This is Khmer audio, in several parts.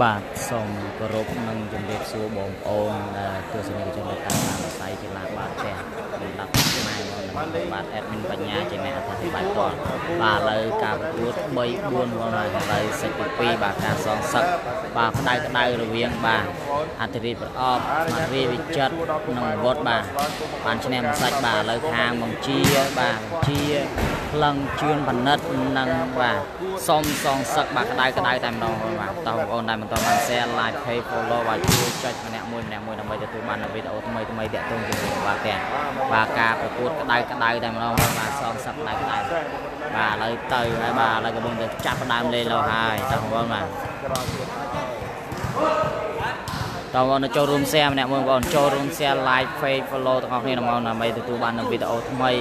បាទសូមគោរពនិងជម្រាបសួរបងប្អូនដែលទស្សនិកជនដែលតាមដានវិស័យកីឡាបាល់ទះលំដាប់ខ្មែរនៅបាទ admin បញ្ញាជាអ្នកអធិប្បាយផ្ទាល់បាទឥឡូវការប្រកួត3 4វល់ហើយឥឡូវសេចទី2បាទការសងសឹកបាទក្តៅក្តៅរវាងបាទអធិរាជប្រអប់មារីវិចិត្រនិងវត្តបាទបានឈ្នះមិនសាច់បាទឥឡូវខាងបង្ជាបាទបង្ជា ក្លឹងជឿនបណិតនិងបាទសុំសងសឹកបាទក្តៅក្តៅតែម្ដងបាទតោះបងប្អូនដែលមិនទាន់បាន share like page follow បាទជួយចុចម្នាក់មួយម្នាក់មួយដើម្បីទទួលបានវីដេអូថ្មីថ្មីតាក់ទងជាមួយបាទទាំងបាទការប្រកួតក្តៅក្តៅតែម្ដងបាទសងសឹកក្តៅក្តៅបាទឥឡូវទៅហើយបាទឥឡូវកំពុងតែចាប់ផ្ដើមលេងលោហើយតោះបងប្អូនបាទតើបងនៅចូលរួម share ម្នាក់មួយបងប្អូនចូលរួម share like page follow ទាំងអស់គ្នាបងប្អូនដើម្បីទទួលបាននូវវីដេអូថ្មី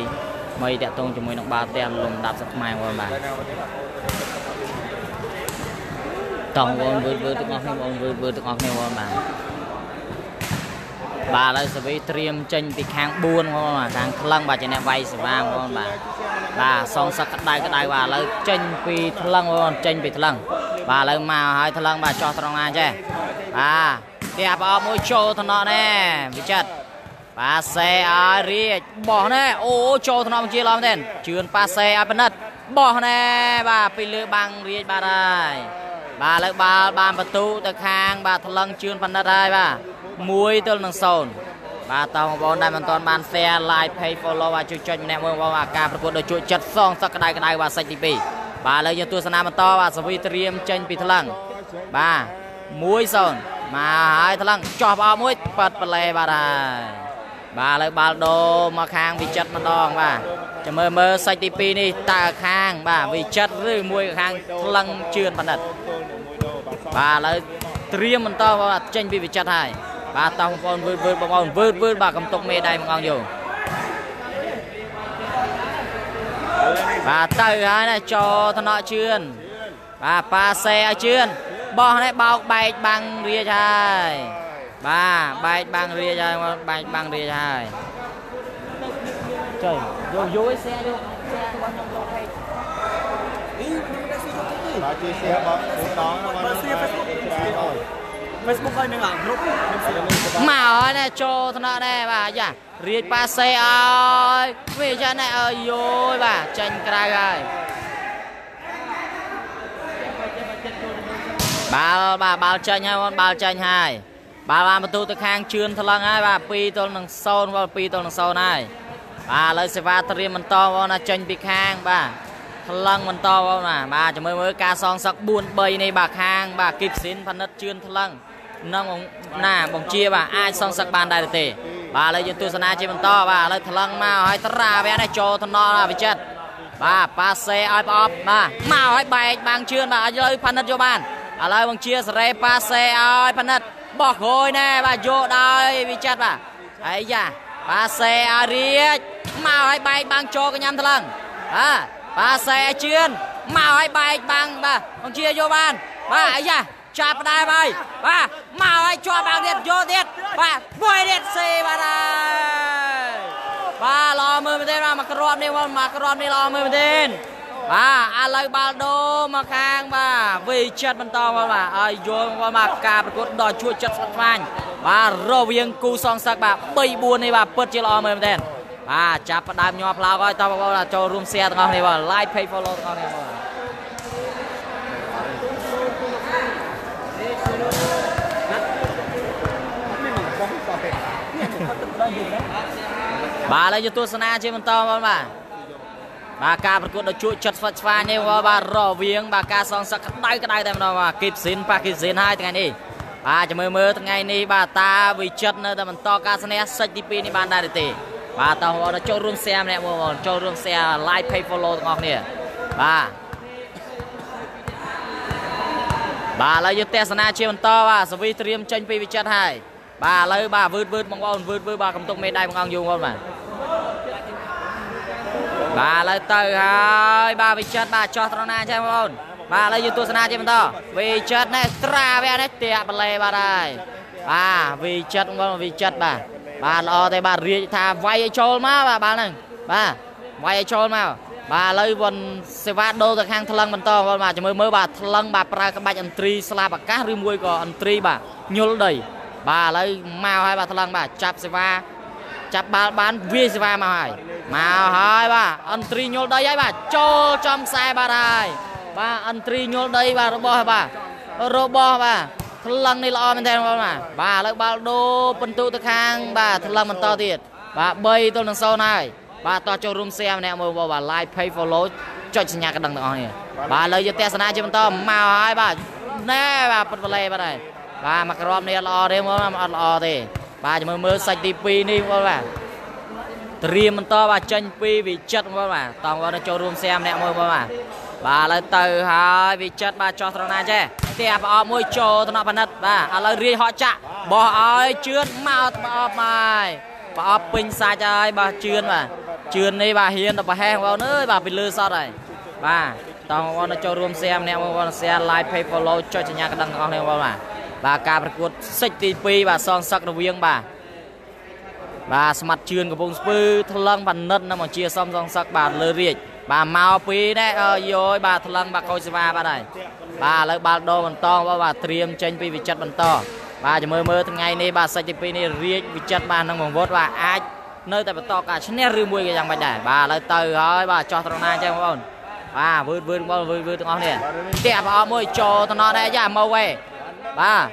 ថ្មីតាក់ទងជាមួយនឹងបាល់ទះលំដាប់សខ្មែរបងប្អូនបាទតោះបងវើវើទាំងអស់គ្នាបងវើវើទាំងអស់គ្នាបងបាទបាទឥឡូវសវីត្រៀមចេញពីខាង4បងបាទខាងក្លឹងបាទជាអ្នកវាយសេវាបងបាទបាទសងសឹកក្តៅក្តៅបាទឥឡូវចេញពីថ្លឹងបងចេញពីថ្លឹងបាទឥឡូវមកហើយថ្លឹងបាទចោះត្រង់ណាចេះបាទផ្ទះប្រអប់មួយចូលថ្នាក់ណែវិចិត្រ ប៉ាសេឲ្យរៀចបោះណែអូចូលថ្នាក់ជាឡំទេជឿនប៉ាសេឲ្យបណិតបោះណែបាទពីលើបាំងរៀចបាទហើយបាទលើបាល់បានបន្ទូទៅខាង បាទថ្លឹងជឿនបណ្ឌិតហើយបាទ1ទល់នឹង0បាទតោះបងប្អូនដែលមិនទាន់បាន share like page follow បាទជួយចុចម្នាក់មើលបងប្អូនការប្រកួតដោយជួយចិត្តសងសក្តៅក្តៅបាទសាច់ទី2បាទឥឡូវយើងទស្សនាបន្តបាទសវីត្រៀមចេញពីថ្លឹងបាទ1-0មកហើយថ្លឹងចោះបោមួយប៉ាត់បលែបាទហើយ បាទឥឡូវបាល់ដូរមកខាងវិចិត្រម្ដងបាទចាំមើលមើលសាច់ទី2នេះតើខាង បាទវិចិត្រឬមួយខាងថ្លឹងជឿនបណ្ឌិតបាទឥឡូវត្រៀមបន្តបាទចេញពីវិចិត្រហើយបាទតោះបងប្អូនវឺតវឺតបងប្អូនវឺតវឺតបាទកំទុកមេដៃមកអង្គយោបាទទៅហើយណាចោថ្នាក់ជឿនបាទប៉ាសេឲ្យជឿនបោះនេះបោកបែកបាំងរាជហើយ បាទបែកបាំងរាជហើយបែកបាំងរាជហើយចុយយកយកឲ្យ share យក share របស់ខ្ញុំលោក page បាទជួយ share បងទូតងបង share Facebook Facebook ហើយនឹងអា group ខ្ញុំ share មកហើយណាចូលថ្នាក់ដែរបាទយ៉ារៀបប៉ាសេឲ្យវាចាណែអើយយយបាទចាញ់ក្រៅហើយបាល់បាទបាល់ចាញ់ហើយបងបាល់ចាញ់ហើយ បាល់បានបន្ទូទៅខាងជឿនថ្លឹងហើយបាទ2ទល់នឹង0បាទ2ទល់នឹង0ហើយបាទឥឡូវសេវាត្រៀមបន្តបងណាចេញពីខាងបាទថ្លឹងបន្តបងណាបាទចាំមើលមើលការសងសឹក4 3នេះបាទខាង បាទគីបស៊ីនផនិតជឿនថ្លឹងនឹងណាបងជាបាទអាចសងសឹកបានដែរទេបាទឥឡូវយើងទស្សនាជាបន្តបាទឥឡូវថ្លឹងមកឲ្យត្រាវានេះចូលថ្នល់វិចិត្របាទប៉ាសេឲ្យប្រអប់បាទមកឲ្យបែកបាំងជឿនបាទឲ្យលើផនិតយកបានឥឡូវបងជាសេរីប៉ាសេឲ្យផនិត បោះក្រួយណែបាទយកដោយវិចិត្របាទហើយយ៉ាប៉ាសេឲ្យរៀចមកឲ្យបែកបាំងចូលកញ្ញាំថ្លឹងបាទប៉ាសេឲ្យជឿនមកឲ្យបែកបាំងបាទបងជាយកបានបាទអាយ៉ាចាប់ផ្ដើមហើយបាទមកឲ្យជាប់បាំងទៀតយកទៀតបាទមួយទៀតសេបាទហើយបាទល្អមើលមែនទេបាទមកគ្រាប់នេះមកគ្រាប់នេះល្អមើលមែនទេ បាទឥឡូវបាល់ដូមកខាងបាទវិចិត្របន្តមកបាទឲ្យយល់មកបាទការប្រកួតដ៏ជួយចិត្តស្វាញបាទរវាងគូសងសឹកបាទ3 4នេះបាទពិតជាល្អមើលមែនទេបាទចាប់ផ្ដើមញ័រផ្លោកហើយតោះបងប្អូនចូលរួម share ទាំងអស់គ្នាបាទ like page follow ទាំងអស់គ្នាបាទបាទឥឡូវយើងទស្សនាជាបន្តបងបាទ បាទការប្រកួតដ៏ជក់ចិត្តស្វាច់ស្វាញនេះបាទរវាង បាទការសងសឹកក្តៅក្តៅតែម្ដងបាទគីបស៊ីនប៉ាគីស៊ីនហើយថ្ងៃនេះបាទចាំមើលមើលថ្ងៃនេះបាទតាវិចិត្រនៅតែបន្តការស្នះសិចទី2នេះបានដែរទេ បាទតោះបងចូលរួម share ម្នាក់បងចូលរួម share like page follow ទាំងអស់គ្នាបាទបាទឥឡូវយើងទស្សនាជាបន្តបាទសវីត្រៀមចេញពីវិចិត្រហើយបាទឥឡូវបាទវឺតវឺតបងប្អូនវឺតវឺតបាទកំទុកមេដៃបងអង្គយូរបងបាទ បាទឥឡូវទៅហើយបាទវិចិត្របាទចោះត្រង់ណាចាបងប្អូនបាទឥឡូវយើងទស្សនាជាបន្តវិចិត្រនេះត្រាវានេះតាក់បលេបាទហើយបាទវិចិត្របងប្អូនវិចិត្របាទបាទល្អទេបាទរៀបថាវាយឲ្យចូលមកបាទបាល់ហ្នឹងបាទវាយឲ្យចូលមកបាទឥឡូវវ៉ុនសេវាដូរទៅខាងថ្លឹងបន្តបងបាទចាំមើលមើលបាទថ្លឹងបាទប្រើក្បាច់អន្ត្រីស្លាបអាកាសឬមួយក៏អន្ត្រីបាទញុលដីបាទឥឡូវមកហើយបាទថ្លឹងបាទចាប់សេវា ចាប់បាល់បានវាយសេវាមកហើយមកហើយបាទអន្ត្រីញុលដីហើយបាទចូលចំខ្សែបាទហើយបាទអន្ត្រីញុលដីបាទរបស់បាទរបស់បាទថ្លឹងនេះល្អមែនទែនបងបាទបាទឥឡូវបាល់ដូរពិន្ទុទៅខាង បាទថ្លឹងបន្តទៀតបាទ3ទល់នឹង0ហើយបាទតោះចូលរួម share ម្នាក់មើលបាទ like page follow ចុចសញ្ញាកណ្ដឹងទាំងអស់នេះបាទឥឡូវយកទស្សនាជាបន្តមកហើយបាទណែបាទពុតវលេបាទហើយបាទមកក្របនេះអត់ល្អទេមើលអត់ល្អទេ បាទចាំមើលមើលសាច់ទី2នេះបងបាទត្រៀមបន្តបាទចេញពីវិចិត្របងបាទតោះបងចូលរួម share ម្នាក់មើលបងបាទបាទឥឡូវទៅហើយវិចិត្របាទចោះត្រង់ណាចេះផ្ទះប្រអប់មួយចូលថ្នាក់បណិតបាទឥឡូវរៀហកចាក់បោះឲ្យជឿនមកប្រអប់មកប្រអប់ពេញសាច់ហើយបាទជឿនបាទជឿននេះបាទហ៊ានទៅប្រហែសបងអើយបាទពីលើសតហើយបាទតោះបងចូលរួម share ម្នាក់បង share like page follow ចុចសញ្ញាកណ្ដឹងទាំងអស់នេះបងបាទ បាទការប្រកួតសិចទី2បាទសងសឹករវាងបាទបាទស្មាត់ជឿនកំពង់ស្ពឺថ្លឹងបណ្ឌិតនិងបញ្ជាសំសងសឹកបាទលើរាជបាទមកពីនេះអើយយបាទថ្លឹងបាទកោចសេវាបាទហើយបាទឥឡូវបាល់ដោបន្តបាទត្រៀមចេញពីវិចិត្របន្តបាទចាំមើលមើលថ្ងៃនេះបាទសិចទី2នេះរាជវិចិត្របាទនឹងបង្វត់បាទអាចនៅតែបន្តការឈ្នះឬមួយក៏យ៉ាងម៉េចដែរបាទឥឡូវទៅហើយបាទចោះត្រង់ណាអញ្ចឹងបងប្អូនបាទវឺតវឺតបងវឺតវឺតទាំងអស់នេះផ្ទះប្រអប់មួយចូលតំណដែរយ៉ាមកវេ បាទ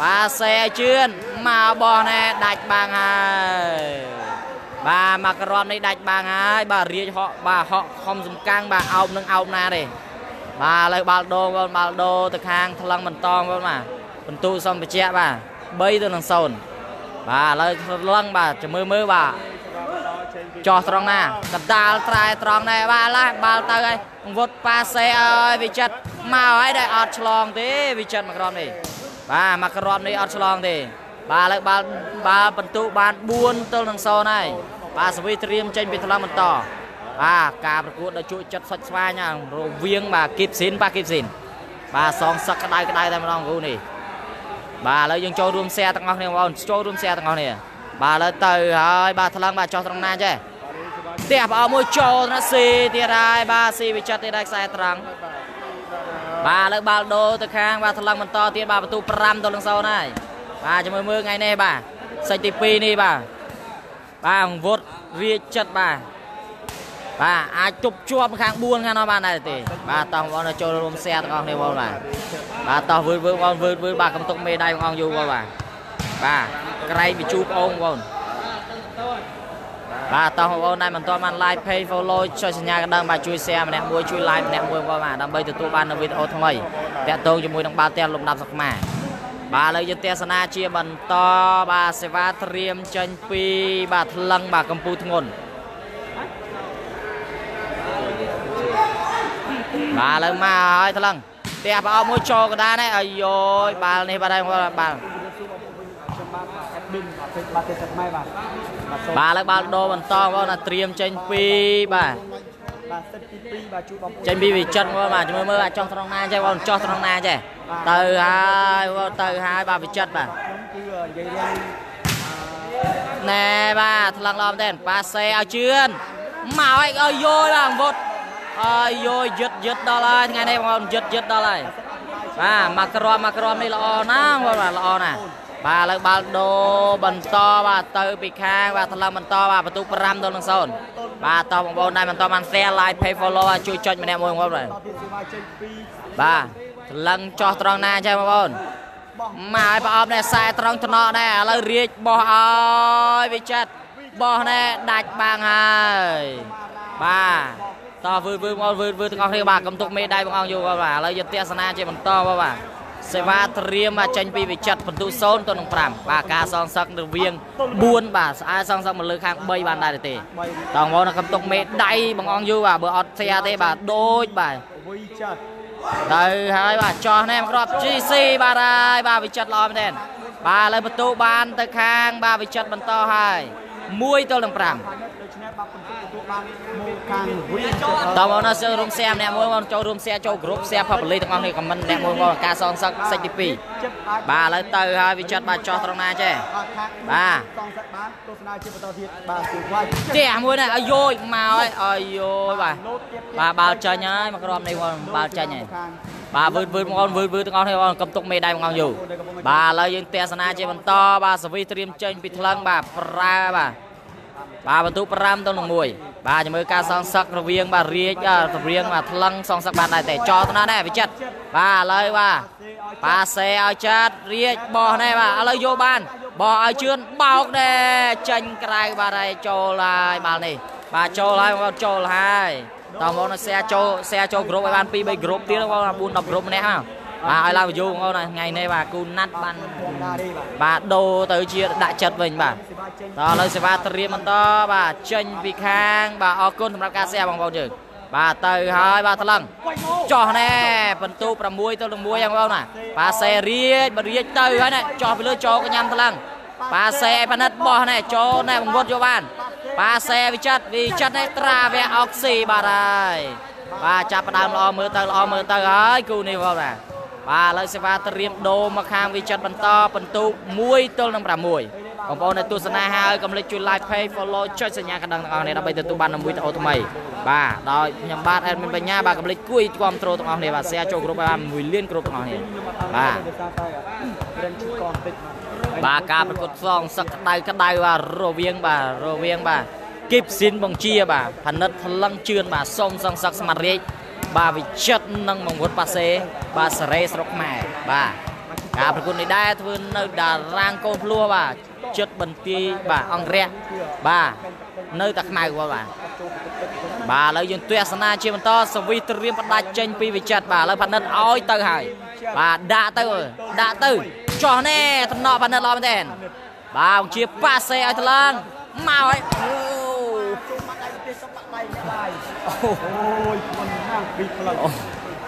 បាទសេជឿនមកបោះណែដាច់បាំងហើយបាទមកក្រមនេះដាច់បាំងហើយបាទរាជហក់បាទហក់ខំសំកាំងបាទអោបនឹងអោបណាទេបាទឥឡូវបាល់ដូងបងបាល់ដូទៅខាងថ្លឹងបន្តបងបាទបន្ទូសំបច្ចៈបាទ3ទៅនឹង0បាទឥឡូវថ្លឹងបាទចាំមើលមើលបាទចោះត្រង់ណាកដាលត្រែត្រង់ដែរបាទឡាបាល់ទៅហើយវុតប៉ាសេអើយវិចិត្រមកហើយដែលអត់ឆ្លងទេវិចិត្រមកក្រមនេះ បាទមកក្រមនេះអត់ឆ្លងទេ បាទឥឡូវបាល់បាល់បន្ទុបាន4ទល់នឹង0ហើយបាទសវីត្រៀមចេញពីថ្លឹងបន្តបាទការប្រកួតដ៏ជក់ចិត្តសុចស្វាញរវាងបាទគីបស៊ីនបាទគីបស៊ីនបាទសងសឹកក្តៅក្តៅតែម្ដងគ្រូនេះបាទឥឡូវយើងចូលរួម share ទាំងអស់គ្នាបងប្អូនចូលរួម share ទាំងអស់គ្នាបាទឥឡូវទៅហើយបាទថ្លឹងបាទចោះត្រង់ណាចេះផ្ទះប្រអប់មួយចូលណាស៊ីទៀតហើយបាទស៊ីវិចិត្រទៀតហើយខ្សែត្រង់ បាទឥឡូវបាល់ដូរទៅខាងបាទថ្លឹងបន្តទៀតបាទបន្ទូ5ទល់នឹង0ហើយបាទចាំមើលមើលថ្ងៃនេះបាទសិចទី2នេះបាទបាទអង្វុតរាជចិត្តបាទបាទអាចជប់ជាប់ខាង4ខាងនោះបានដែរទេបាទតោះបងចូលរួម share ទាំងអស់គ្នាបងបាទបាទតោះវើវើបងវើវើបាទកំទុកមេដៃបងអង្គយូរបងបាទបាទក្រែងវិជូប្អូនបងបាទ តោះបងប្អូនដែលមិនទាន់បាន like page follow ចុចសញ្ញាកណ្ដឹងបាទជួយ share ម្នាក់មួយជួយ like ម្នាក់មួយបងបាទដើម្បីទទួលបាននូវវីដេអូថ្មីតាក់ទងជាមួយនឹងបាល់ទះលំដាប់សកមាបាទឥឡូវយើងទេសនាជាបន្តបាទសេវាត្រៀមចេញពីបាទថ្លឹងបាទកម្ពុជាធ្ងន់បាទឥឡូវមកហើយថ្លឹងផ្ទះប្រអប់មួយចូលកណ្ដាលនេះអាយយបាល់នេះបាទហើយបាល់ខ្ញុំបាទ admin បាទទេទឹកម៉ែបាទបាទសូម បាទឥឡូវបាល់ដូរបន្តបងណាត្រៀមចេញពីបាទបាទសិតទី2បាទជួយបងប្អូនចេញពីវិចិត្របងបាទមើលមើលអាចចោះត្រង់ណាចេះបងចោះត្រង់ណាចេះទៅហើយបងទៅហើយបាទវិចិត្របាទខ្ញុំគឺនិយាយរឿងណែបាទថ្លឹងឡំតែនប៉ាសេឲ្យជឿនមកឲ្យឲ្យយយបាទអង្វុតឲ្យយយយឹតយឹតដល់ហើយថ្ងៃនេះបងប្អូនយឹតយឹតដល់ហើយបាទមកក្រមមកក្រមនេះល្អណាស់បងបាទល្អណាស់ បាទឥឡូវបាល់ដូរបន្តបាទទៅពីខាងបាទថ្លឹងបន្តបាទបន្ទុក5ដល់នឹង0បាទតោះបងប្អូនដែលបន្តបាន share like page follow បាទជួយចុចម្នាក់មួយបងប្អូនបាទតទៀតសេវាចេញពីបាទថ្លឹងចោះត្រង់ណាចេះបងប្អូនមកឲ្យប្រអប់នេះខ្សែត្រង់ថ្នាក់ដែរឥឡូវរៀបបោះឲ្យវិចិត្របោះនេះដាច់បាំងហើយបាទតោះវើវើមកវើវើទាំងអស់គ្នាបាទកំទុកមេដៃបងអង្គយូរបាទឥឡូវយកទស្សនាជាបន្តបាទបាទ សេវាត្រៀមបាទចេញពីវិចិត្របន្ទុ0ទៅនឹង5បាទការសងសឹករវាង4បាទស្អាតសងសឹកមកលើខាង3បានដែរទេតោះបងប្អូនកំទុកមេដៃបងអង្គយូរបាទបើអត់ស្យាទេបាទដូចបាទវិចិត្រទៅហើយបាទចោះណែមកគ្រាប់ GC បាទហើយបាទវិចិត្រល្អមែនទែនបាទឥឡូវបន្ទូបានទៅខាង បាទវិចិត្របន្តហើយ 1ទល់នឹង5ដូច្នេះបាទបន្ទុកទទួលបានមកខាងវិញតើបងណាចូលរួម share ម្នាក់មួយបងចូលរួម share ចូល group share public ទាំងអស់គ្នា comment ម្នាក់មួយបងការសងសឹកសេចទី2ចិត្តអាចបាទឥឡូវទៅហើយវិចិត្របាទចោះត្រង់ណាចេះអត់ខាងបាទសងសឹកបានទស្សនាជាបន្តទៀតបាទជួយខ្លាចផ្ទះមួយនេះឲ្យយោយមកហើយឲ្យយោយបាទលោតទៀតបាទបាល់ចាញ់ហើយមកក្រុមនេះបងបាល់ចាញ់ហើយខាង បាទវឺតវឺតបងប្អូនវឺតវឺតទាំងអស់គ្នាបងកុំទុកមេដៃបងប្អូនយូរបាទឥឡូវយើងទស្សនាជាបន្តបាទសវីត្រៀមចេញពីថ្លឹងបាទប្រើបាទបាទបន្ទុក5ទៅនឹង1បាទជំរឿការសងសឹករវាង បាទរាជរវាងបាទថ្លឹងសងសឹកបានដែរតែចោលទៅណាដែរវិចិត្របាទឥឡូវបាទបាទសេឲ្យចាត់រាជបោះនេះបាទឥឡូវយកបានបោះឲ្យជឿនបោកដែរចេញក្រៅបាទហើយចូលហើយបាល់នេះបាទចូលហើយបងប្អូនចូលហើយ តោះបងប្អូន share ចូល share ចូល group ឲ្យបាន2 3 group ទៀតបងប្អូន4 10 group ម្នាក់មកបាទឲ្យឡើង view បងប្អូនថ្ងៃនេះបាទគូណាត់បានណានេះបាទបាទដូរទៅជាដាក់ចិត្តវិញបាទសេវាចេញតឥឡូវសេវាត្រៀមបន្តបាទចេញពីខាង បាទអរគុណសម្រាប់ការ share បងប្អូនយើងបាទទៅហើយបាទថ្លឹងចោះណែបន្ទូ6ទៅនឹង1ហ្នឹងបងប្អូនណាបាទសេរៀចបាទរៀចទៅហើយណែចោះពីលើចោកញ្ញាំថ្លឹង បាទសេឲ្យប៉និតបោះណែចូលណែបង្វត់យកបានបាទសេវិចិត្រវិចិត្រណែត្រាវៈអុកស៊ីបាទហើយបាទចាប់ផ្ដើមល្អមើលទៅល្អមើលទៅហើយគូនេះបងប្អូនណាបាទឥឡូវសេវាត្រៀមដូរមកខាងវិចិត្របន្តបន្ទូ1ទល់នឹង6បងប្អូនដែលទស្សនាហើយកុំភ្លេចជួយ like page follow ចុចសញ្ញាកណ្ដឹងទាំងអស់គ្នាដើម្បីទទួលបាននូវវីដេអូថ្មីបាទដោយខ្ញុំបាទ admin បញ្ញាបាទកុំភ្លេចគួយគ្រប់ត្រូលទាំងអស់គ្នាបាទ share ចូលគ្រប់ឲ្យបាន1លានគ្រប់ទាំងអស់គ្នាបាទ ដោយសារតែរិនឈឺកបន្តិចបាទបាទការប្រកួតសងសឹកក្តៅក្តៅបាទរវាងបាទរវាងបាទគីបស៊ីនបងជាបាទផនិតថ្លឹងជឿនបាទសុំសងសឹកស្មាត់រាជបាទវិចិត្រនិងមង្វុតប៉ាសេបាទសេរីស្រុកខ្មែរបាទការប្រកួតនេះដែរធ្វើនៅតារាងកូនភ្លោះបាទចិត្តបន្ទាយបាទអង្គរៈបាទនៅតែខ្មៅគាត់បាទបាទឥឡូវយើងទស្សនាជាបន្តសវិត្រៀមផ្ដាច់ចេញពីវិចិត្របាទឥឡូវផនិតឲ្យទៅហើយបាទដាក់ទៅដាក់ទៅ ចោះណែតំណក់ផនិតល្អមែនទែនបាទអង្គជាប៉ាសេឲ្យថ្លឹងមកហើយអូជុំមកដៃទេសុំបាក់ដៃអ្នកដៃអូយមិនណាពីផ្លឹង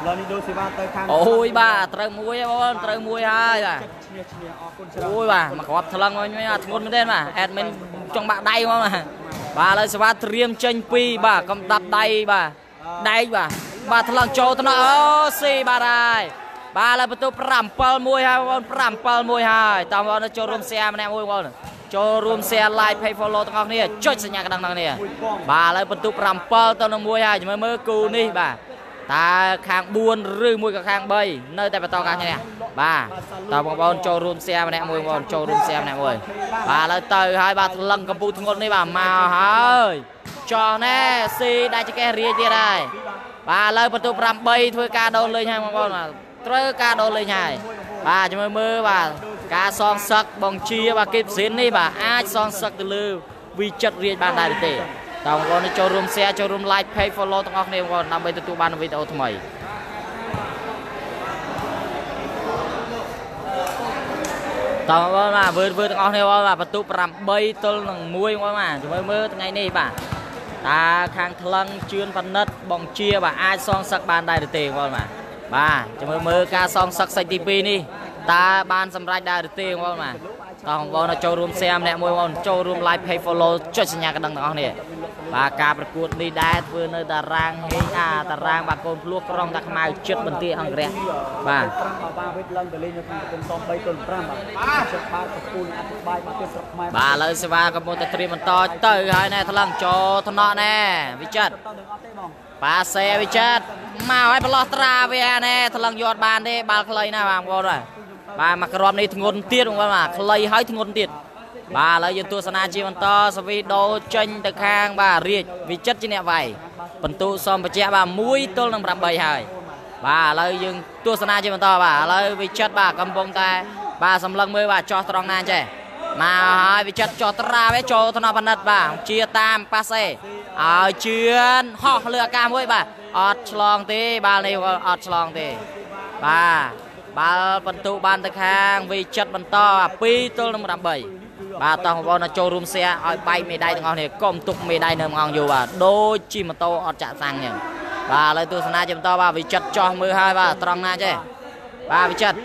ឡើយនេះដូចសេវាទៅខាងអូយបាទត្រូវមួយហើយបងប្អូនត្រូវមួយហើយបាទឈ្នះឈ្នះអរគុណច្រើនអូយបាទមកគ្រាប់ថ្លឹងវិញវិញអាធ្ងន់មែនទេបាទ admin ចង់បាក់ដៃហ្មងណាបាទឥឡូវសេវាត្រៀមចេញពីបាទកំដាប់ដៃបាទដែកបាទបាទថ្លឹងចូលទៅណោះអូស៊ីបាទហើយ បាទឥឡូវបន្ទូ5 7 1ហើយបងប្អូន5 7 1ហើយតាមបងប្អូនចូលរួម share ម្នាក់មួយបងប្អូនចូលរួម share like page follow ទាំងអស់គ្នាចុចសញ្ញាកណ្ដឹងទាំងអស់គ្នាបាទឥឡូវបន្ទូ7ទៅនឹង1ហើយចាំមើលមើលគូនេះបាទតើខាង4ឬមួយក៏ខាង3នៅតែបន្តការឈ្នះបាទតើបងប្អូនចូលរួម share ម្នាក់មួយបងប្អូនចូលរួម share ម្នាក់មួយបាទឥឡូវទៅហើយបាទថ្លឹងកំពូលធ្ងន់នេះបាទមកហើយចោះណែស៊ីដាច់ចកេះរាជទៀតហើយបាទឥឡូវបន្ទូ8ធ្វើការដូរលេងហើយបងប្អូនបាទ ត្រូវការដូរលេងហើយបាទចាំមើលមើលបាទការសងសឹកបងជាបាទគីបស៊ីននេះបាទអាចសងសឹកទៅលើវិចិត្ររាជបានដែរឬទេតើបងប្អូនចូលរួម share ចូលរួម like page follow ទាំងអស់គ្នាបងប្អូនដើម្បីទទួលបានវីដេអូថ្មីតើបងប្អូនបាទវើវើទាំងអស់គ្នាបងប្អូនបាទបន្ទុក8ទល់នឹង1បងប្អូនបាទជួយមើលថ្ងៃនេះបាទតើខាងថ្លឹងជឿនប៉និតបងជាបាទអាចសងសឹកបានដែរឬទេបងប្អូនបាទ បាទជួយមើលមើលការសងសឹកសាច់ទី2នេះតើបានសម្រេចដែរឬទេបងប្អូនបាទតោះបងប្អូនចូលរួម share ម្នាក់មួយបងប្អូនចូលរួម like page follow ចុចសញ្ញាកណ្ដឹងទាំងអស់គ្នាបាទការប្រកួតនេះដែរធ្វើនៅតារាងហេងអាតារាងបាទកូនភ្លោះក្រុងតាខ្មៅចិត្តបន្ទាយអង្គរៈបាទ5បាទវិតឡើងទៅលេងនៅក្នុងប្រព័ន្ធ3ទល់5បាទចិត្តបាទប្រពូនអធិប្បាយមកទៀតស្រុកខ្មែរបាទឥឡូវសេវាកំពុងតែត្រៀមបន្តទៅហើយណែថ្លឹងចូលថ្នាក់ណែវិចិត្រតើនឹងអត់ទេ បងប៉ាសេវិចិត្រមកឲ្យប្រឡោះត្រាវាណែថ្លឹងយកបានទេបាល់ខ្លីណាបងប្អូនបាទបាទមកគ្រាប់នេះធ្ងន់ទៀតបងប្អូនបាទខ្លីហើយធ្ងន់ទៀតបាទឥឡូវយើងទស្សនាជាបន្តសវីដូចេញទៅខាង បាទរាជវិចិត្រជាអ្នកវាយបន្ទុសំបច្ចៈបាទ1ទល់នឹង8ហើយបាទឥឡូវយើងទស្សនាជាបន្តបាទឥឡូវវិចិត្របាទកំពុងតែបាទសម្លឹងមើលបាទចោះត្រង់ណាចេះ មកហើយវិចិត្រចោះត្រាវេចូលថ្នាក់បណ្ឌិតបាទជាតាមប៉ាសេឲ្យជឿនហោះលើអាកាសមួយបាទអត់ឆ្លងទេបាល់នេះអត់ឆ្លងទេបាទបាល់បន្ទុបានទៅខាងវិចិត្របន្ត2ទល់នឹង8បាទតោះបងប្អូនចូលរួមសែឲ្យបែកមេដៃទាំងអស់គ្នាកុំទុកមេដៃនៅម្ងយូរបាទដូចជិះម៉ូតូអត់ចាក់សាំងអញ្ចឹងបាទឥឡូវទស្សនាជាបន្តបាទវិចិត្រចោះមើលហើយបាទត្រង់ណាចេះបាទវិចិត្រ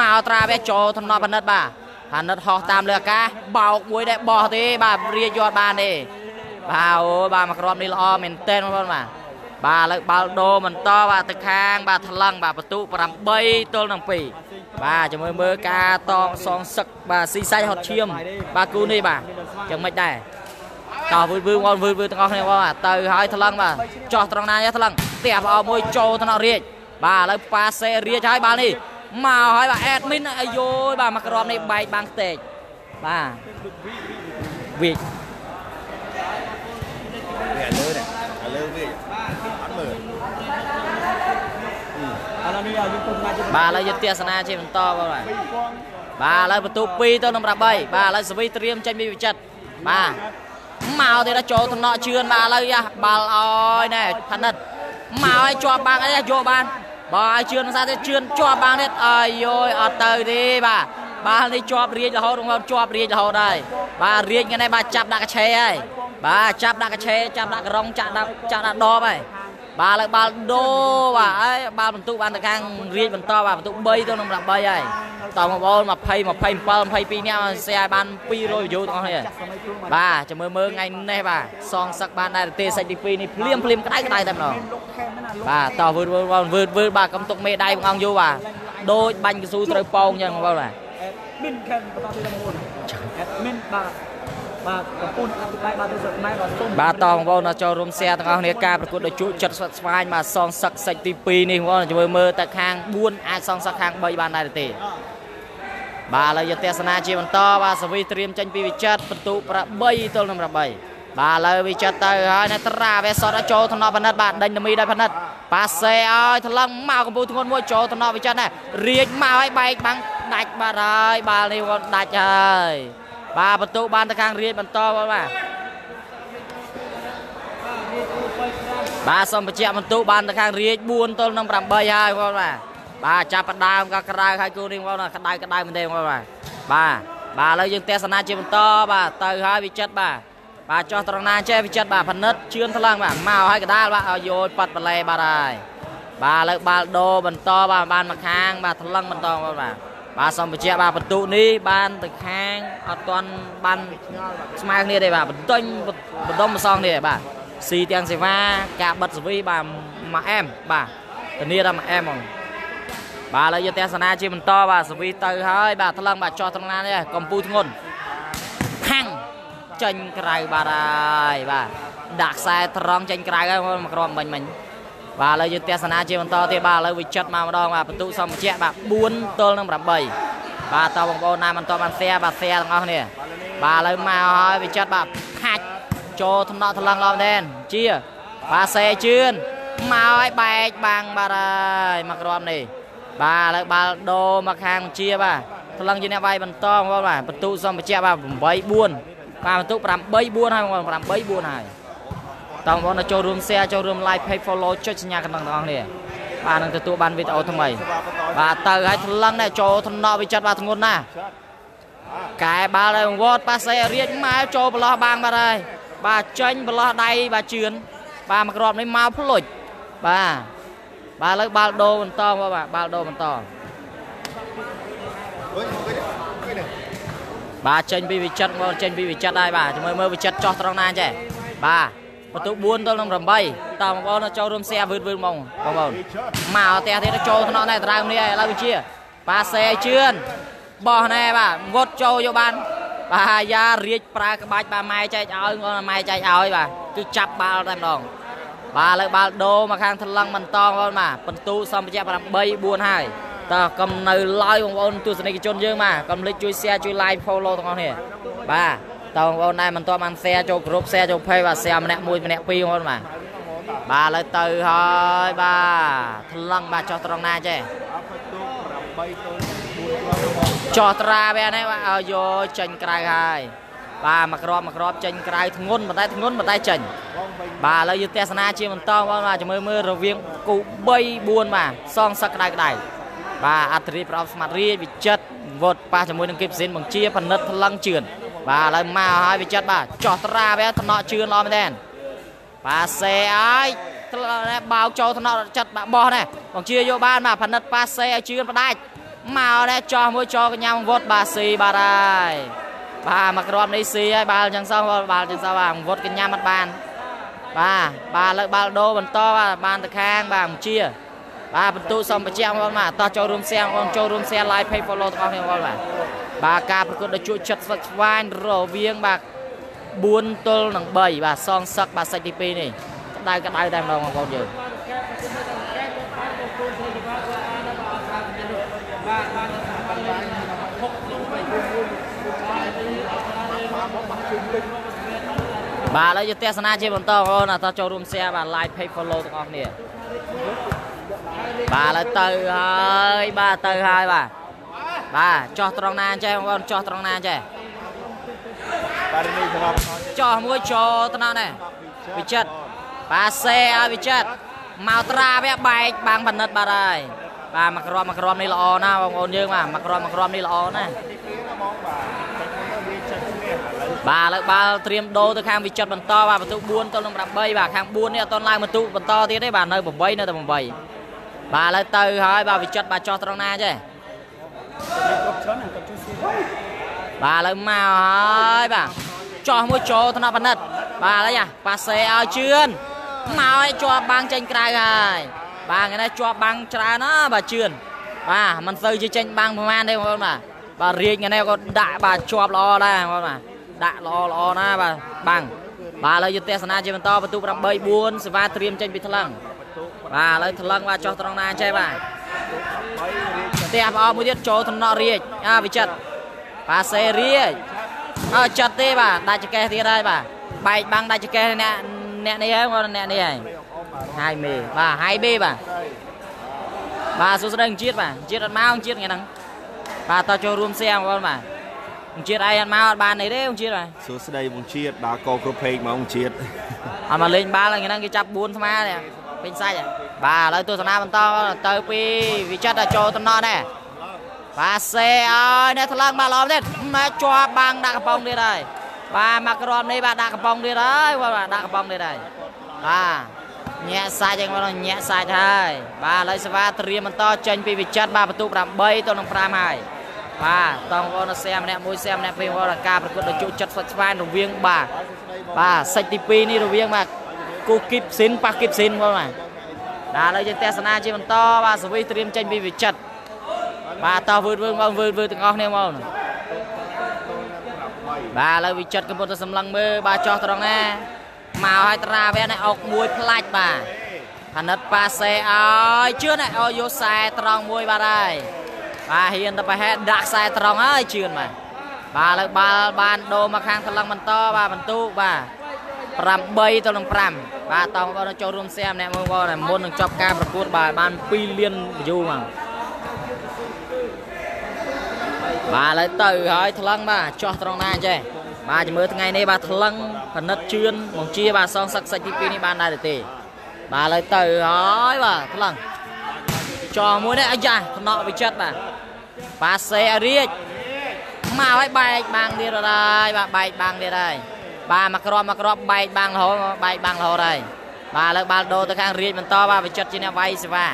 មកត្រាវេចូលថ្នាក់បណ្ឌិតបាទ ផានិតហោះតាមលើអាកាសបោកមួយដែលបោះទេបាទរាជយកបានទេបាទអូបាទមកគ្រាប់នេះល្អមែនទែនបងប្អូនបាទបាទឥឡូវបាល់ដូបន្តបាទទៅខាង បាទថ្លឹងបាទបន្ទុ8ទល់នឹង2បាទចាំមើលមើលការតងសងសឹកបាទស៊ីសាច់ហត់ឈាម បាទគូនេះបាទយ៉ាងម៉េចដែរតោះវឺវឺបងវឺវឺទាំងអស់គ្នាបងបាទទៅហើយថ្លឹងបាទចោះត្រង់ណានេះថ្លឹងផ្ទះបោមួយចូលថ្នាក់រាជបាទឥឡូវប៉ាសេរាជហើយបាល់នេះ មកហើយបាទ admin អាយូបាទមកក្រុមនេះបែកបាំងស្ទេកបាទវិកវាលើនេះលើវាអត់មើលឥឡូវនេះយើងទស្សនាជាបាទឥឡូវយើងទស្សនាជាបន្តបងបាទបាទឥឡូវបន្ទុ2ទៅនឹង8បាទឥឡូវសវីត្រៀមចេញពីវិចិត្របាទមកទៀតដល់ចូលថ្នាក់ជឿនបាទឥឡូវយ៉ាបាល់អើយណែផានិតមកឲ្យជាប់បាំងអីយកបាន បើឲ្យជឿនភាសាទៀតជឿនជាប់បាំងទៀតអាយយអត់ទៅទេបាទបាល់នេះជាប់រៀងរហូតបងប្អូនជាប់រៀងរហូតហើយបាទរៀងហ្នឹងបាទចាប់ដាក់កឆេហើយបាទចាប់ដាក់កឆេចាប់ដាក់ក្រុងចាក់ដាក់ចាក់ដាក់ដបហើយ បាទលើបាល់ដូបាទហើយបាល់បន្ទុកបានទៅខាងរាជបន្តបាទបន្ទុក3ទៅនឹង8ហើយតបងប្អូន20 27 22នាក់សែឲ្យបាន200 view ទាំងអស់គ្នាបាទចាំមើលមើលថ្ងៃនេះបាទសងសឹកបានដែរទេសាច់ទី2នេះភ្លាមភ្លាមក្តៅក្តៅតែម្ដងបាទតវឺតវឺតវឺតវឺតបាទកំទុកមេដៃបងអង្គយូបាទដូចបាញ់កស៊ូត្រូវប៉ោងចឹងបងប្អូនបាទមីនខេមបន្តទី14អេដមីនបាទ បាទកំពុងអភិបាលបាទទៅស្រុកខ្មែរបាទសូមបាទតបងប្អូនដល់ចូលរួម share ទាំងអស់គ្នាការប្រកួតដោយជក់ចិត្តស្វិតស្វាញបាទសងសឹកសាច់ទី2នេះបងប្អូនជួយមើលទៅខាង4អាចសងសឹកខាង3បានដែរទេបាទឥឡូវយកទស្សនាជាបន្តបាទសវីត្រៀមចេញពីវិចិត្របន្ទុ8ទល់នឹង8បាទឥឡូវវិចិត្រទៅហើយនៅត្រាវេសតឲ្យចូលថ្នាក់ផនិតបាទដេញនមីដោយផនិតប៉ាសេឲ្យថ្លឹងមកកម្ពុជាធ្ងន់មួយចូលថ្នាក់វិចិត្រដែររៀកមកឲ្យបែកបាំងដាច់បាទហើយបាល់នេះគាត់ដាច់ហើយ បាទបន្ទុបានទៅខាងរៀកបន្តបងបាទបាទសូមបញ្ជាក់បន្ទុបានទៅខាងរាជ4ទល់នឹង8ហើយបងប្អូនបាទបាទចាប់ផ្ដើមក៏ក្រៅហើយគូនេះបងប្អូនក្តៅក្តៅមែនទេបងប្អូនបាទបាទបាទឥឡូវយើងទស្សនាជាបន្តបាទទៅហើយវិចិត្របាទបាទចោះត្រង់ណាចេះវិចិត្របាទផនិតជឿនថ្លឹងបាទមកហើយកដាលបាទឲ្យយោប៉ាត់បលែបាទហើយបាទឥឡូវបាល់ដូបន្តបាទបានមកខាងបាទថ្លឹងបន្តបងប្អូនបាទ បាទសូមបញ្ជាក់បាទបន្ទុនេះបានទៅខាងអត់ទាន់បានស្មើគ្នាទេបាទបន្ទិញបន្ដុំម្សងនេះបាទស៊ីទាំងសេវាការបិទសវីបាទមួយអែមបាទធានាថាមួយអែមហ្មងបាទឥឡូវយកទស្សនាជាបន្តបាទសវីទៅហើយបាទថ្លឹងបាទចោះត្រង់ណានេះកំពូធ្ងន់ខាំងចេញក្រៅបាទហើយបាទដាក់ខ្សែត្រង់ចេញក្រៅហើយមកក្រំមិញមិញ បាទឥឡូវយកទស្សនាជាបន្តទៀតបាទឥឡូវវិចិត្រមកម្ដងបាទបន្ទុសំបញ្ជាក់បាទ4ទល់នឹង8បាទតើបងប្អូនណាមិនតបាន share បាទ share ទាំងអស់គ្នាបាទឥឡូវមកហើយវិចិត្របាទខាច់ចូលថ្នាក់ថ្លឹងឡំដែនជាបាសេជឿនមកឲ្យបែកបាំងបាទហើយមកគ្រាប់នេះបាទឥឡូវបាល់ដូរមកខាងជាបាទថ្លឹងជាអ្នកវាយបន្តបងប្អូនបាទបន្ទុសំបញ្ជាក់បាទ8 4បាទបន្ទុ8 4ហើយបងប្អូន8 4ហើយ តើបងប្អូនចូលរួម share ចូលរួម like page follow ចុចសញ្ញាកណ្ដឹងទាំងអស់គ្នាបាទនឹងទទួលបានវីដេអូថ្មីបាទទៅឲ្យថ្លឹងដែរចូលថ្នាក់វិចិត្របាទធ្ងន់ណាស់កែបាល់ឲ្យវត្តប៉ាសេរៀចមកចូលប្រឡោះបាំងបាទហើយបាទចេញប្រឡោះដៃបាទជឿនបាទមកគ្រាប់នេះមកផ្លុចបាទបាទឥឡូវបាល់ដូរបន្តបាទបាល់ដូរបន្តអុយអុយអុយនេះបាទចេញពីវិចិត្រមកចេញពីវិចិត្រហើយបាទមើលមើលវិចិត្រចោះត្រង់ណាចេះបាទ បន្ទុក4ទល់នឹង8តើបងប្អូនចូលរួម share វឺតវឺតមកបងប្អូនមកផ្ទះទៀតចូលថ្នាក់នេះត្រៅនេះឥឡូវវាជាប៉ាសេជឿនបោះណែបាទងត់ចូលយកបានបាទយ៉ារៀចប្រើក្បាច់បាទម៉ែចែកឲ្យគាត់ម៉ែចែកឲ្យបាទគឺចាប់បាល់តែម្ដងបាទឥឡូវបាល់ដូរមកខាងថ្លឹងបន្តបងប្អូនបាទបន្ទូសម្ភារៈ8 4ហើយតើកុំនៅឡើយបងប្អូនទស្សនិកជនយើងបាទកុំភ្លេចជួយ share ជួយ like follow ទាំងអស់គ្នាបាទ តើបងប្អូនដែរមិនទាន់បាន share ចូលក្រុម share ចូល page បាទ share ម្នាក់មួយម្នាក់ពីរបងប្អូនបាទបាទឥឡូវទៅហើយបាទថ្លឹងបាទចោះត្រង់ណាចេះអត់ទៅ8ទៅ4ចោះត្រាវានេះបាទឲ្យយកចេញក្រៅហើយបាទមកក្របមកក្របចេញក្រៅធ្ងន់ប៉ុន្តែធ្ងន់ប៉ុន្តែចេញបងវិញបាទឥឡូវយើងទស្សនាជាបន្តបងបាទចាំមើលមើលរវាងគូ3 4បាទសងសឹកក្តៅក្តៅបាទអត្រាប្រអប់ស្មាត់រាជវិចិត្រវត្តប៉ះជាមួយនឹងគីបស៊ីនបង្ជាផនិតថ្លឹងជឿន បាទឥឡូវមកហើយវិចិត្របាទចោះត្រាវាថ្នាក់ជឿនល្អមែនទេបាទសេឲ្យថ្លឹងបោកចូលថ្នាក់ចិត្តបាទបោះនេះបង្ជាយកបានបាទផនិតប៉ាសេឲ្យជឿនផ្ដាច់មកនេះចោះមួយចោះកញ្ញាវត្តបាទស៊ីបាទហើយបាទមកគ្រាប់នេះស៊ីហើយបាល់ចឹងសោះបាល់ចឹងសោះបាទអង្វត់កញ្ញាំអត់បានបាទបាទលើបាល់ដូរបន្តបាទបានទៅខាងបាទមជាបាទបន្ទូសំបជាបងប្អូនបាទតោះចូលរួម share បងប្អូនចូលរួម share live page follow ទាំងអស់គ្នាបងប្អូនបាទ បាទការប្រកួតដ៏ជក់ចិត្តស្វិតស្វាញរវាងបាទ4ទល់នឹង3បាទសងសឹកបាទសាច់ទី2នេះក្តៅក្តៅតែម្ដងបងប្អូនយើងបាទឥឡូវយើងទស្សនាជាបន្តបងប្អូនតោះចូលរួម share បាទ like page follow ទាំងអស់គ្នាបាទឥឡូវទៅហើយបាទទៅហើយបាទ បាទចោះត្រង់ណាចេះបងប្អូនចោះត្រង់ណាចេះបាទនេះសម្រាប់ចោះមួយចូលត្នោតនេះវិចិត្របាទសេឲ្យវិចិត្រមកត្រាវាបែកបាំងបណិតបាទហើយបាទមកគ្រាប់មកគ្រាប់នេះល្អណាស់បងប្អូនយើងបាទមកគ្រាប់មកគ្រាប់នេះល្អណាស់បាទឥឡូវបាល់ត្រៀមដូរទៅខាងវិចិត្របន្តបាទបន្ទុក4ទល់នឹង8បាទខាង4នេះអត់ទាន់ឡើងបន្ទុកបន្តទៀតទេបាទនៅ8នៅតែ8បាទឥឡូវទៅហើយបាទវិចិត្របាទចោះត្រង់ណាចេះ គ្រប់ច្រើនណាគាត់ជួយស៊ី បាទឥឡូវមកហើយបាទចោះមួយចូលថ្នាក់បណិតបាទឥឡូវយ៉ាប៉ាសេឲ្យជឿនមកឲ្យជាប់បាំងចេញក្រៅហើយបាទថ្ងៃនេះជាប់បាំងច្រើនណាបាទជឿនបាទមិនសូវជាចេញបាំងប្រហែលទេបងប្អូនបាទបាទរៀងថ្ងៃនេះក៏ដាក់បាទជាប់ល្អដែរបងប្អូនបាទដាក់ល្អល្អណាបាទបាំងបាទឥឡូវយុទ្ធសាសនាជាបន្តបន្ទុក8 4សេវាត្រៀមចេញពីថ្លឹងបាទឥឡូវថ្លឹងបាទចោះត្រង់ណាចេះបាទផ្ទះប្រអប់មួយទៀតចូលថ្នាក់រាជអាវិចិត្រ ប៉ាសេរាជអើចិត្តទេបាទដាច់ចកេះទៀតហើយបាទបែកបាំងដាច់ចកេះអ្នកអ្នកនេះហើយគាត់អ្នកនេះហើយហាយមេបាទហាយមេបាទបាទសួស្តីជាតិបាទជាតិអត់មកជាតិថ្ងៃហ្នឹងបាទតោះចូលរួមសៀងបងប្អូនបាទជាតិអីអត់មកអត់បាននេះទេជាតិបាទសួស្ដីបងជាតិដើរកគ្រប់ពេកមកបងជាតិអត់មកលេងបាល់ថ្ងៃហ្នឹងគេចាប់4ស្មាទេពេញសាច់ហ៎បាទឥឡូវទស្សនាបន្តទៅពីវិចិត្រដល់ចូលតំណដែរ បាទសេឲ្យនេះថ្លើងបាទល្អទៀតមកជាប់បាំងដាក់កំប៉ុងទៀតហើយបាទមកគ្រាប់នេះបាទដាក់កំប៉ុងទៀតហើយបាទដាក់កំប៉ុងទៀតហើយបាទញាក់សាច់ហ្នឹងបងញាក់សាច់ហើយបាទឥឡូវសេវាត្រៀមបន្តចេញពីវិចិត្របាទបន្ទុក8ទៅនឹង5ហើយបាទតងបងសែម្នាក់មួយសែម្នាក់ពីរបងការប្រកួតដ៏ជក់ចិត្តស្វិតស្វាញរវាងបាទបាទសិចទី2នេះរវាងបាទគូគីបស៊ីនប៉ះគីបស៊ីនបងបាទបាទឥឡូវយើងទស្សនាជាបន្តបាទសវិសត្រៀមចេញពីវិចិត្រ បាទតោះវឺតវឺបងវឺតវឺទាំងអស់គ្នាមកបាទឥឡូវវិចិត្រកំពុងតែសម្លឹងមើលបាទចោះត្រង់ណាមកឲ្យត្រាវះនេះអុកមួយផ្លាច់បាទផានិតប៉ាសេឲ្យជឿនឲ្យយកខ្សែត្រង់មួយបាទហើយបាទហ៊ានទៅប្រហែលដាក់ខ្សែត្រង់ហើយជឿនបាទបាទឥឡូវបាល់បានដូរមកខាងថ្លឹងបន្តបាទបន្ទូកបាទ8ទៅនឹង5បាទតោះបងចូលរួមសែម្នាក់មួយបងមុននឹងចប់ការប្រកួតបាទបាន2លាន view មក បាទឥឡូវទៅហើយថ្លឹងបាទចោះត្រង់ណាចេះបាទជំរឿថ្ងៃនេះបាទថ្លឹងផនិតជឿនមកជាបាទសងសឹកសាច់ទី2នេះបានដែរទេបាទឥឡូវទៅហើយបាទថ្លឹងចោះមួយនេះអាយ៉ាថ្នាក់វិចិត្របាទប៉ាសេឲ្យរៀចមកឲ្យបែកបាំងទៀតអត់ហើយបាទបែកបាំងទៀតហើយបាទមកគ្រាប់មកគ្រាប់បែកបាំងរហូតបែកបាំងរហូតហើយបាទឥឡូវបាល់ដូរទៅខាងរៀចបន្តបាទវិចិត្រជាអ្នកវាយសេវា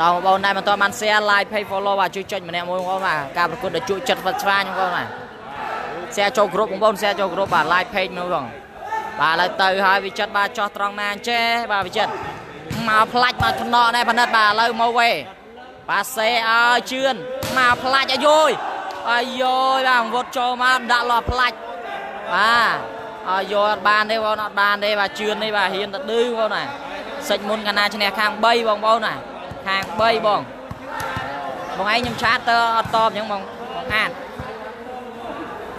តើបងប្អូនដែលបន្តបាន share like page follow បាទជួយចុចម្នាក់មួយបងប្អូនបាទការប្រកួតដ៏ជក់ចិត្តស្វិតស្វាញបងប្អូនបាទ share ចូលក្រុមបងប្អូន share ចូលក្រុមបាទ like page មួយបងបាទឥឡូវទៅហើយវិចិត្របាទចោះត្រង់ណាចេះបាទវិចិត្រមកផ្លាច់មកថ្នាក់ណែប៉និតបាទឥឡូវមកវេបាទសេឲ្យជឿនមកផ្លាច់អាយយអាយយបាទអង្វត់ចូលមកដាក់លោះផ្លាច់បាទឲ្យយកអត់បានទេបងអត់បានទេបាទជឿននេះបាទហ៊ានទៅឌឺបងណាសិចមុនកាលណាឈ្នះខាង3បងប្អូនណា ខាង3បងបងឯងខ្ញុំឆាតទៅអត់តបអញ្ចឹងបងបងអាន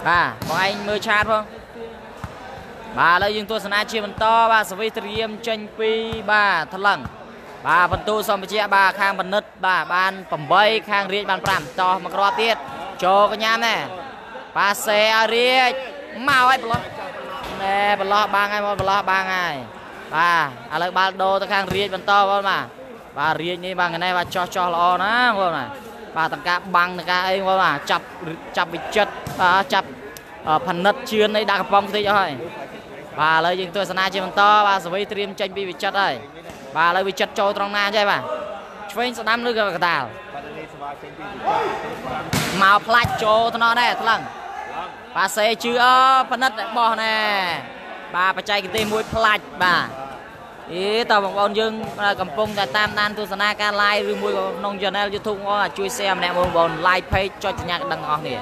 បាទបងឯងមើលឆាតផងបាទឥឡូវយើងទស្សនាជាបន្តបាទសវិសត្រៀមចេញពីបាទថ្លឹងបាទបន្ទូសម្ភារៈបាទខាងបណិតបាទបាន8ខាងរាជបាន5តោះមកគ្រាប់ទៀតចូលកញ្ញាណែប៉ាសេឲ្យរាជមកឲ្យប្រឡោះណែប្រឡោះបាំងហើយមកប្រឡោះបាំងហើយបាទឥឡូវបាល់ដូរទៅខាងរាជបន្តបងបាទ បាទរាជនេះបាទថ្ងៃនេះបាទចោះចោះល្អណាបងណាបាទតង្ការបាំងតង្ការអីបងបាទចាប់ចាប់វិចិត្របាទចាប់ផនិតជឿនអីដាក់កំប៉ុងតិចអស់ហើយបាទឥឡូវយើងទស្សនាជាបន្តបាទសវីត្រៀមចេញពីវិចិត្រហើយបាទឥឡូវវិចិត្រចូលត្រង់ណាចេះបាទឆ្វេងស្ដាំឬក៏កដាលបាទនេះស្វាចេញពីមកផ្លាច់ចូលថ្នាក់ដែរថ្លឹងប៉ាសេជឿអប៉និតបោះណែបាទបច្ចេកទេសមួយផ្លាច់បាទ អេតើបងប្អូនយើងកំពុងតែតាមដានទស្សនាការ live ឬមួយក៏ក្នុង channel YouTube បងជួយ share ម្នាក់មួយបងប្អូន like page ចុចសញ្ញាកណ្ដឹងទាំងអស់គ្នា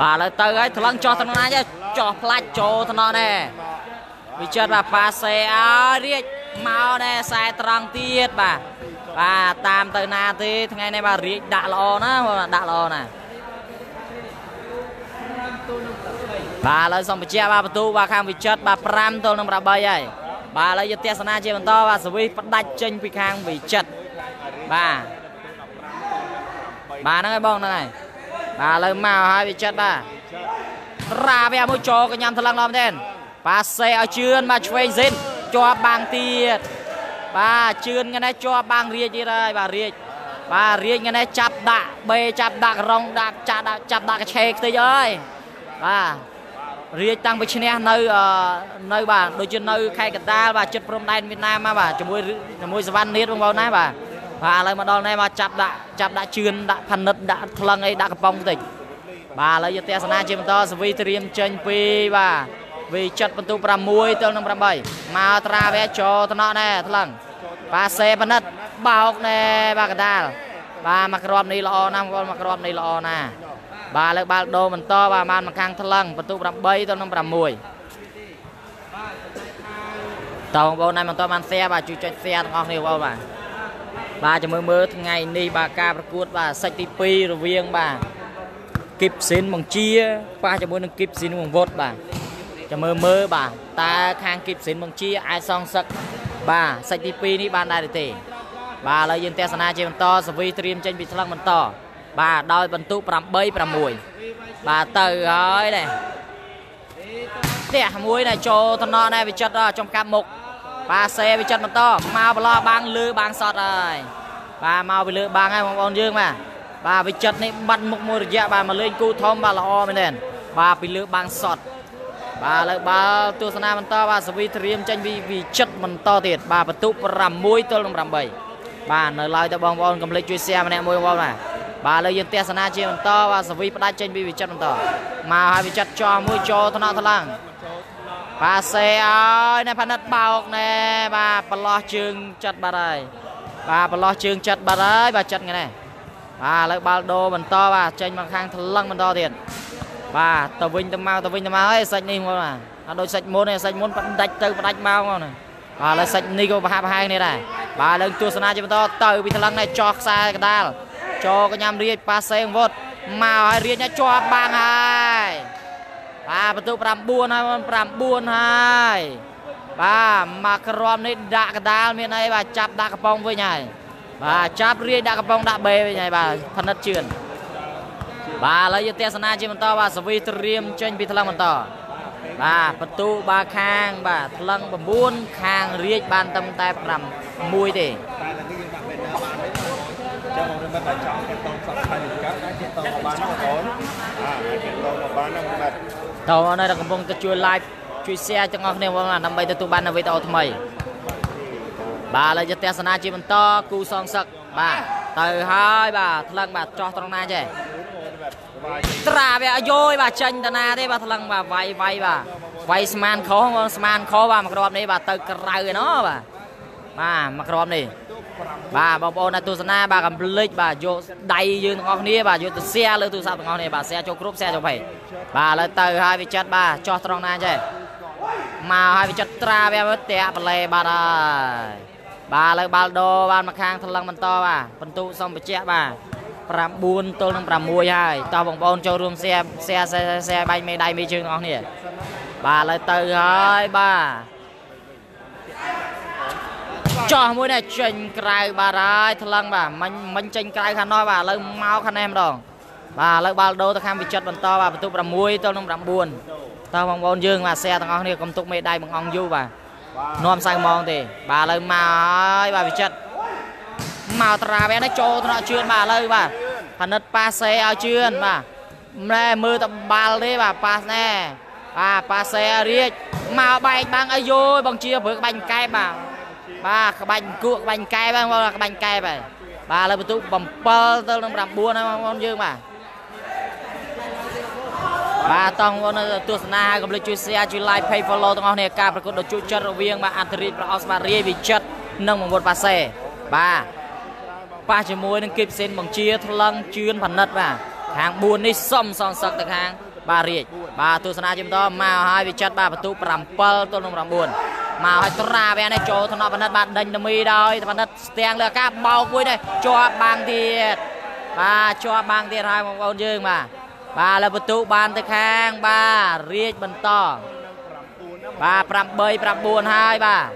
បាទឥឡូវទៅហើយថ្លឹងចោះត្រង់ណាចចោះផ្លាច់ចូលថ្នាក់ណែវិចិត្របាទប៉ាសេអើយរៀចមកណែខ្សែត្រង់ទៀតបាទបាទតាមទៅណាទេថ្ងៃនេះបាទរៀចដាក់ល្អណាបងដាក់ល្អណា បាទឥឡូវសូមបញ្ជាក់បាទបន្ទូបាទខាងវិចិត្របាទ5ទល់នឹង8ហើយបាទឥឡូវយកទស្សនាជាបន្តបាទសវិសផ្ដាច់ចេញពីខាងវិចិត្របាទបាទហ្នឹងហើយបងហ្នឹងហើយបាទឥឡូវមកហើយវិចិត្របាទត្រាវាមួយចោកញ្ញាំថ្លឹងឡំមែនប៉ាសេឲ្យជឿនមកឆ្វេងសិនជាប់បាំងទៀតបាទជឿនថ្ងៃនេះជាប់បាំងរៀចទៀតហើយបាទរៀចបាទរៀចថ្ងៃនេះចាប់ដាក់បេចាប់ដាក់រងដាក់ចាប់ដាក់ចាប់ដាក់កឆេខ្ទេចអើយបាទ រាជតាំងពីឈ្នះនៅនៅបាទដូចជានៅខេត្តកណ្ដាលបាទចិត្តព្រំដែនវៀតណាមមកបាទជាមួយជាមួយសវណ្ណនាតបងប្អូនណាបាទបាទឥឡូវមកដល់នេះមកចាប់ដាក់ចាប់ដាក់ជឿនដាក់ផានិតដាក់ថ្លឹងអីដាក់កំប៉ុងបន្តិចបាទឥឡូវយកទស្សនាជាបន្តសវីត្រៀមចេញពីបាទវីចិត្តបន្ទូ6ទល់នឹង8មកត្រាវែចូលថ្នាក់ណែថ្លឹងបាទសេប៉និតបោកណែបាទកដាលបាទមកក្របនេះល្អណាស់បងប្អូនមកក្របនេះល្អណាស់ បាទលើបាល់ដូបន្តបាទបានមកខាងថ្លឹងបន្ទូ8ទៅនឹង6តើបងប្អូនណែបន្តបាន share បាទជួយចុច share ទាំងអស់គ្នាបងប្អូនបាទបាទចាំមើលមើលថ្ងៃនេះបាទការប្រកួត បាទសាច់ទី2រវាងបាទគីបស៊ីនបង្ជាប៉ះជាមួយនឹងគីបស៊ីនវងវត្តបាទចាំមើលមើលបាទតើខាងគីបស៊ីនបង្ជាអាចសងសឹកបាទសាច់ទី2នេះបានដែរទេបាទឥឡូវយើងទស្សនាជាបន្តសវីត្រៀមចេញពីថ្លឹងបន្ត បាទដោយបន្ទុក8 6បាទទៅហើយនេះផ្ទះមួយណែចូលតំណណែវិចិត្រចំកាប់មុខបាទសេវិចិត្របន្តមកប្រឡោះបាំងលឺបាំងសតហើយបាទមកពីលើបាំងហើយបងប្អូនយើងបាទបាទវិចិត្រនេះបាត់មុខមួយរយៈបាទមកលេងគូធំបាទល្អមែនទេបាទពីលើបាំងសតបាទលើបាល់ទស្សនាបន្តបាទសវីត្រៀមចេញពីវិចិត្របន្តទៀតបាទបន្ទុក6ទល់នឹង8បាទនៅឡើយទៅបងប្អូនកុំភ្លេចជួយ share ម្នាក់មួយបងប្អូនបាទ បាទលើយើងទស្សនាជាបន្តបាទសវីផ្ដាច់ចេញពីវិចិត្របន្តមកហើយវិចិត្រចោះមួយចូលថ្នាក់ថ្លាំងបាទសេឲ្យណែផានិតបោកណែបាទប្រឡោះជើងចិត្តបាត់ហើយបាទប្រឡោះជើងចិត្តបាត់ហើយបាទចិត្តថ្ងៃនេះបាទលើបាល់ដូបន្តបាទចេញមកខាងថ្លឹងបន្តទៀតបាទទៅវិញទៅមកទៅវិញទៅមកហើយសាច់នេះមកបាទអត់ដូចសាច់មុនទេសាច់មុនផ្ដាច់ទៅផ្ដាច់មកណាបាទឥឡូវសាច់នេះក៏ប្រហាក់ប្រហែលគ្នាដែរបាទលើទស្សនាជាបន្តទៅពីថ្លឹងនេះចោះខ្សែកដាល ចូលកញ្ញាំរាជប៉ាសេងវត្តមកឲ្យរាជជាប់បាំងហើយបាទបន្ទុក9ហើយ9ហើយបាទមកក្រមនេះដាក់កដាលមានអីបាទចាប់ដាក់កំប៉ុងវិញហើយបាទចាប់រាជដាក់កំប៉ុងដាក់បេវិញហើយបាទផនិតជឿនបាទឥឡូវយកទស្សនាជាបន្តបាទសវីត្រៀមចេញពីថ្លឹងបន្តបាទបន្ទូបាទខាងបាទថ្លឹង9ខាងរាជបានត្រឹមតែ6ទេ ចឹងខ្ញុំមិនតែចង់គេតងសក់ខែនេះកើតតែគេតងមកបានបងប្អូនអាគេតងមកបានហ្នឹងបាទតើនៅកំពុងទៅជួយ live ជួយ share ទាំងអស់គ្នាបងដើម្បីទទួលបានវីដេអូថ្មីបាទឥឡូវយកទស្សនាជាបន្តគូសងសឹកបាទទៅហើយបាទថ្លឹងបាទចោះត្រង់ណាចេះត្រាវាអយោយបាទចាញ់តាណាទេបាទថ្លឹងបាទវាយវាយបាទវាយស្មានខុសបងស្មានខុសបាទមួយគ្រាប់នេះបាទទៅក្រៅឯណោះបាទបាទមួយគ្រាប់នេះ បាទបងប្អូនអ្នកទស្សនាបាទកំភ្លេចបាទយកដៃយើងទាំងអស់គ្នាបាទយកទៅ share លើទូរស័ព្ទទាំងអស់គ្នាបាទ share ចូលគ្រប់ share ចូល page បាទឥឡូវទៅហើយវាចិត្តបាទចោះត្រង់ណាចេះមកហើយវាចិត្តត្រាវាមកតាក់បលែបាទហើយបាទឥឡូវបាល់ដូបានមកខាងថ្លឹងបន្តបាទបន្ទុសំបជាបាទ9ទល់នឹង6ហើយតោះបងប្អូនចូលរួម share share share បាញ់មេដៃមេជើងទាំងអស់គ្នាបាទឥឡូវទៅហើយបាទ ចោះមួយនេះចេញក្រៅបាទហើយថ្លឹងបាទមិញមិញចេញក្រៅខាងនោះបាទឥឡូវមកខាងនេះម្ដងបាទឥឡូវបាល់ដូទៅខាងវិចិត្របន្តបាទបន្ទុក6ទល់នឹង9តើបងប្អូនយើងបាទ share ទាំងអស់គ្នាកុំទុកមេដៃបង្អង់យូរបាទនាំសៅម៉ងទេបាទឥឡូវមកហើយបាទវិចិត្រមកត្រាវនេះចូលថ្នាក់ជឿនបាទឥឡូវបាទផនិតប៉ាសេឲ្យជឿនបាទម្លែមើលតបាល់ទេបាទប៉ាសណែបាទប៉ាសេរៀចមកបែកបាំងអាយយបងជាព្រឹកបាញ់កែបបាទ បាទក្បាច់គក់ក្បាញ់កែបងប្អូនក្បាញ់កែបហើយបាទឥឡូវបន្ទុក7ទៅនឹង9ហើយបងប្អូនយើងបាទបាទតោះបងប្អូននៅទស្សនាហើយកុំភ្លេចជួយ share ជួយ like page follow ទាំងអស់គ្នាការប្រកួតដ៏ជក់ចិត្តរវាងបាទអន្តរិទ្ធប្រអស្បារាយវិចិត្រនិងមង្វត្តប៉ាសេបាទប៉ះជាមួយនឹងគីបសេនបង្ជាថ្លឹងជឿនផនិតបាទខាង4នេះសំសងសឹកទៅខាងបាទរាជបាទទស្សនាជាបន្តមកហើយវិចិត្របាទបន្ទុក7ទល់នឹង9 មកឲ្យត្រាវានេះចូលថ្នាក់បណ្ឌិតបាទដេញដមីដោយបណ្ឌិតស្ទាំងលើអាការបោកមួយនេះជាប់បាំងទៀតបាទជាប់បាំងទៀតហើយបងប្អូនយើងបាទបាទលើបន្ទុកបានទៅខាងបាទរាជបន្តបាទ8 9ហើយបាទ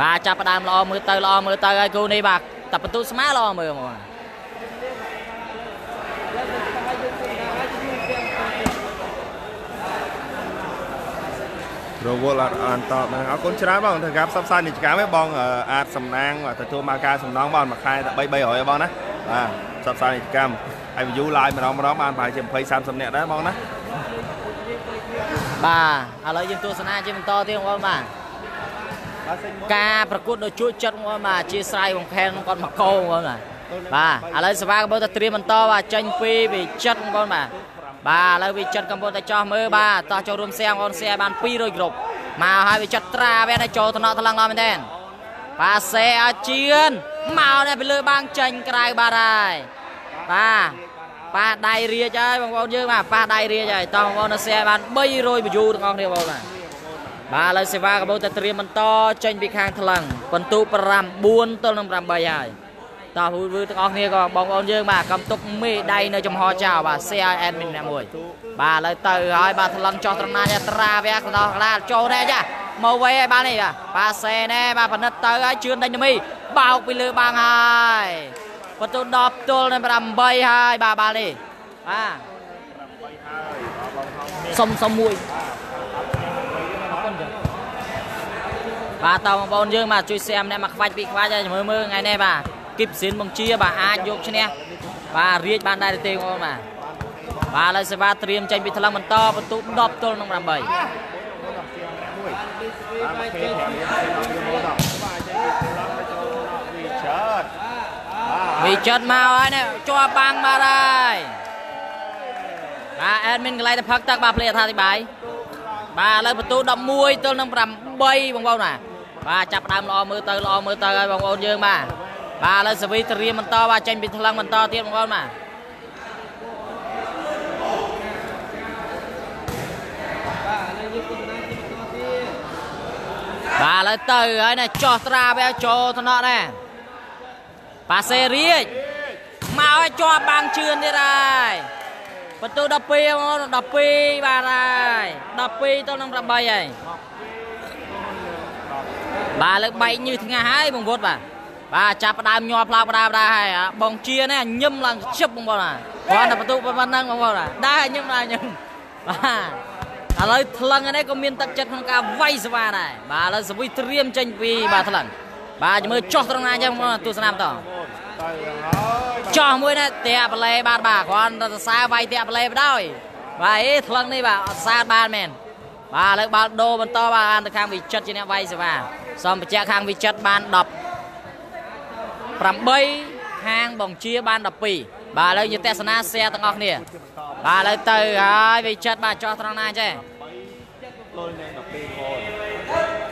បាទចាប់ផ្ដើមល្អមើលទៅល្អមើលទៅហើយគូនេះបាទតែបន្ទុកស្មើល្អមើលហ្មង រវល់អត់អត់តបហ្នឹងអរគុណច្រើនបងធ្វើការផ្សព្វផ្សាយនីតិកម្មឯងបងអឺអាចសំណាងបាទទទួលមកការសំណងបងមួយខែតែ3 300ឯងបងណាបាទផ្សព្វផ្សាយនីតិកម្មហើយ view live ម្ដងម្ដងបានប្រហែលជា20 30នាក់ដែរបងណាបាទឥឡូវយើងទស្សនាជាបន្តទៀតបងប្អូនបាទបាទសេញមុនការប្រកួតដ៏ជក់ចិត្តបងប្អូនបាទអធិស្ឋានបងខែនគាត់មកកោបងប្អូនបាទបាទឥឡូវសភាកំពុងតែត្រៀមបន្តបាទចេញពីវិចិត្របងប្អូនបាទ បាទឥឡូវវិចិត្រកំពុងតែចោះមើលបាទតោះចូលរួមសៀងបងប្អូនសៀបាន200គ្រប់មកហើយវិចិត្រត្រាវានេះចូលថ្នាក់ថ្លឹងដល់មែនទេបាទសេឲ្យជឿនមកនេះពីលើបាំងចេញក្រៅបាទហើយបាទប៉ះដៃរាជហើយបងប្អូនយើងបាទប៉ះដៃរាជហើយតោះបងប្អូននៅសៀបាន300 view ទាំងអស់គ្នាបងប្អូនបាទបាទឥឡូវសេវាកំពុងតែត្រៀមបន្តចេញពីខាងថ្លឹងបន្ទុ9ទល់នឹង8ហើយ តោះវឺវឺទាំងអស់គ្នាក៏បងប្អូនយើងបាទកំទុកមេដៃនៅចំហចោលបាទ share admin ម្នាក់មួយបាទឥឡូវទៅហើយបាទថ្លឹងចោះត្រង់ណាត្រាវាកដោះក្លាចូលដែរចាមកវេហើយបាទនេះបាទបាទសេណែបាទផលិតទៅហើយជឿនដេញមីបោកពីលើបាំងហើយបន្ទុ10ទល់នឹង8ហើយបាទបាទនេះបាទសុំសុំមួយអរគុណចាបាទតើបងប្អូនយើងបាទជួយ share ម្នាក់មកខ្វាច់ពីរខ្វាច់ហើយមើលមើលថ្ងៃនេះបាទ គីបស៊ីនបង្ជាបាទអាចយកឈ្នះបាទរៀបបានដែរទេបងប្អូនបាទបាទឥឡូវសេវាត្រៀមចេញពីថ្លឹងបន្តបន្ទុក10ទល់នឹង8មួយតាមគេ5រៀល5រៀលមកដល់បាទចេញពីឡងទៅចូលដល់វិចិត្របាទវិចិត្រមកហើយនេះជាប់បាំងបាទហើយបាទ admin កន្លែងទៅផឹកទឹកបាទភ្លេចអត្ថាធិប្បាយបាទឥឡូវបន្ទុក11ទល់នឹង8បងប្អូនបាទបាទចាប់ផ្ដើមល្អមើលទៅល្អមើលទៅហើយបងប្អូនយើងបាទ បាទឥឡូវសវីត្រៀមបន្តបាទចេញពីថ្លឹងបន្តទៀតបងប្អូនបាទបាទឥឡូវទៅហើយណាចោះត្រាវាចូលថ្នាក់ដែរប៉ាសេរៀចមកឲ្យជាប់បាំងជឿនទៀតហើយបន្ទូ12បងប្អូន12បាទហើយ12ទៅនឹង8ហើយបាទលើកបែកញើសថ្ងាសហើយបងវុតបាទ បាទចាប់ផ្ដើមញ័រផ្លោផ្ដាផ្ដាហើយអាបងជានេះញឹមឡើងជិបបងប្អូនបាទគាត់តែបន្ទូប៉ុណ្ណឹងបងប្អូនបាទដែរញឹមដែរញឹមបាទឥឡូវថ្លឹងនេះក៏មានទឹកចិត្តក្នុងការវាយស្វាដែរបាទឥឡូវសវិត្រៀមចេញពីបាទថ្លឹងបាទជំរឿចោះត្រង់ណាចឹងបងប្អូនទស្សនាបន្តទៅហើយចោះមួយណាតាក់ប្លេបាទបាទគ្រាន់តែសរសើរវាយតាក់ប្លេបដោយបាទអេថ្លឹងនេះបាទអត់សើរបានមែនបាទឥឡូវបាល់ដូរបន្តបាទអានទៅខាងវិចិត្រជាអ្នកវាយសេវាសូមបញ្ជាក់ខាងវិចិត្របាន10 8ខាងបងជាបាន12បាទឥឡូវយើងទស្សនា share ទាំងអស់គ្នាបាទឥឡូវទៅហើយវិចិត្របាទចោះត្រង់ណាចេះលុយនឹង12កូន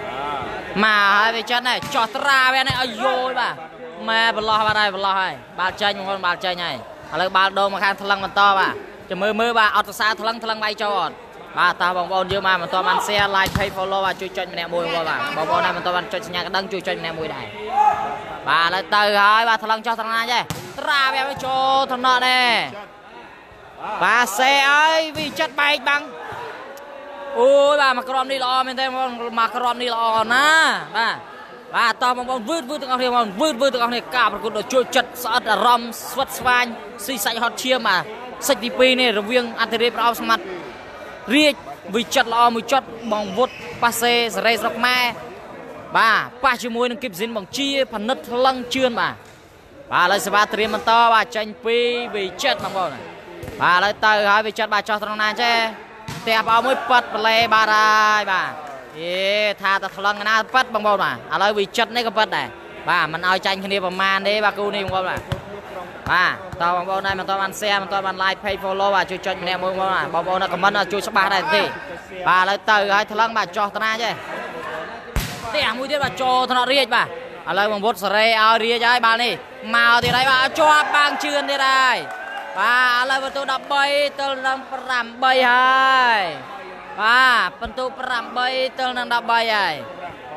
អាមកហើយវិចិត្រនេះចោះត្រាវានេះឲ្យយល់បាទម៉ែប្រឡោះបាទហើយប្រឡោះហើយបាល់ចេញបងប្អូនបាល់ចេញហើយឥឡូវបាល់ដូរមកខាងថ្លឹងបន្តបាទចាំមើលមើលបាទអត់សរសើរថ្លឹងថ្លឹងវាយចូលអត់បាទតើបងប្អូនយើងមកបន្តបាន share like page follow បាទជួយចុចម្នាក់មួយបងប្អូនបាទបងប្អូនណាបន្តបានចុចសញ្ញាកណ្ដឹងជួយចុចម្នាក់មួយដែរ បាទឥឡូវទៅហើយបាទថ្លឹងចោះត្រង់ណាចេះត្រាវាឲ្យចូលថ្នាក់នេះបាទសេឲ្យវិចិត្របែកបាំងអូយបាទមកក្រុមនេះល្អមែនទេបងមកក្រុមនេះល្អណាស់បាទបាទតោះបងប្អូនវឺតវឺតទាំងអស់គ្នាបងវឺតវឺតទាំងអស់គ្នាការប្រកួតដ៏ជួយចិត្តស្អិតអារម្មណ៍ស្វិតស្វាញស៊ីសាច់ហត់ឈាមបាទសិចទី2នេះរវាងអន្តរជាតិប្រអប់ស្មាត់រាជវិចិត្រល្អមួយចត់បងវុតប៉ាសេសេរីស្រុកម៉ែ បាទប៉ះជាមួយនឹងគីបស៊ីនបងជាផនិតថ្លឹងជឿនបាទបាទឥឡូវសេវាត្រៀមបន្តបាទចេញពីវិចិត្របងប្អូនបាទឥឡូវទៅហើយវិចិត្របាទចោះត្រង់ណាចេះផ្ទះបោមួយប៉ាត់ប្លេបាទហើយបាទអេថាតែថ្លឹងណាប៉ាត់បងប្អូនបាទឥឡូវវិចិត្រនេះក៏ប៉ាត់ដែរបាទមិនឲ្យចាញ់គ្នាប្រមាណទេបាទគូនេះបងប្អូនបាទបាទតើបងប្អូនដែរមិនតបាន share មិនតបាន like page follow បាទជួយចុចម្នាក់មួយបងប្អូនបាទបងប្អូន comment ជួយច្បាស់ដែរទេបាទឥឡូវទៅហើយថ្លឹងបាទចោះតាណាចេះ ផ្ទះមួយទៀតបាទចូលថ្នាក់រាជបាទឥឡូវបងវុតសេរីឲ្យរាជហើយបាល់នេះមកទៀតហើយបាទជាប់បាំងជឿនទៀតហើយបាទឥឡូវបន្ទូ13ទល់នឹង8ហើយបាទបន្ទូ8ទល់នឹង13ហើយ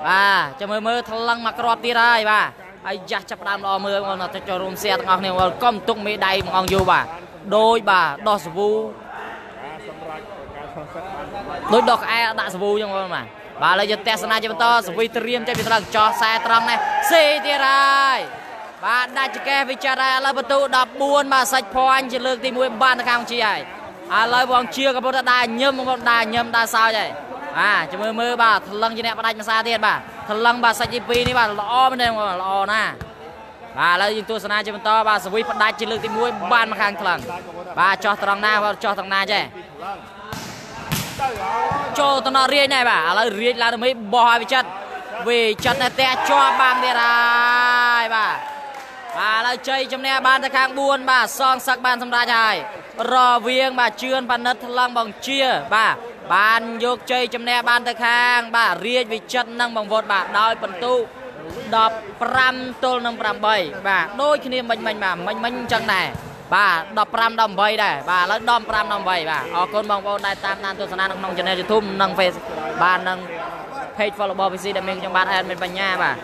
បាទចាំមើលមើលថ្លឹងមកគ្រាប់ទៀតហើយបាទហើយយ៉ាស់ចាប់ដើមល្អមើលបងប្អូនទៅចូលរួមសៀទាំងអស់គ្នាបងកុំទុកមេដៃបងអង្គយូបាទដូចបាទដោះសាវូដូចដកក្អែដាក់សាវូចឹងបងប្អូនបាទ បាទឥឡូវយើងទស្សនាជាបន្តសវីត្រៀមចេញពីត្រង់ចោះខ្សែត្រង់នេះសេទៀតហើយបាទដាច់ចកេះវិចារហើយឥឡូវបន្ទូ14បាទសាច់ភ័ញជាលើកទី1បានទៅខាងជាហើយឥឡូវបងជាកំពុងតែដើរញឹមបងប្អូនដើរញឹមដើរសើចហើយបាទចាំមើលមើលបាទថ្លឹងជាអ្នកបដាច់ភាសាទៀតបាទថ្លឹងបាទសាច់ទី2នេះបាទល្អមែនទេបងប្អូនល្អណាស់បាទឥឡូវយើងទស្សនាជាបន្តបាទសវីផ្ដាច់ជាលើកទី1បានមកខាងថ្លឹងបាទចោះត្រង់ណាបាទចោះត្រង់ណាចេះ ចូលតំណរាជណែបាទឥឡូវរាជឡើងទៅមេបោះឲ្យវិចិត្រវិចិត្រតែតែជាប់បានទៀតហើយបាទបាទឥឡូវជ័យជំនះបានទៅខាង4បាទសងសឹកបានសម្រេចហើយរវាង បាទជឿនប៉និតថ្លឹងបងជា បាទបានយកជ័យជំនះបានទៅខាង បាទរាជវិចិត្រនិងបងវត្តបាទដោយបន្ទុ15ទល់នឹង8បាទដូចគ្នាមិញមិញបាទមិញមិញអញ្ចឹងដែរ បាទ15ដល់8ដែរបាទឥឡូវដល់5ដល់8បាទអរគុណបងប្អូនដែលតាមដានទស្សនានៅក្នុង Channel YouTube និង Face បាទនិង page follow របស់ PC ដែលមានខ្ញុំបាទ admin បញ្ញាបាទ